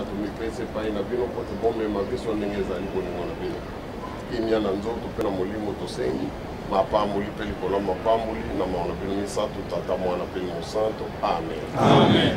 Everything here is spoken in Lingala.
na tomipesi epai na bino mpo tobomema biso ndenge ezali bolingo na bino kimia na nzoto mpe na molimo tosengi mapamboli mpe likolo ya mapamboli na mawa na bino misato tata mwana mpe mosanto amen, amen.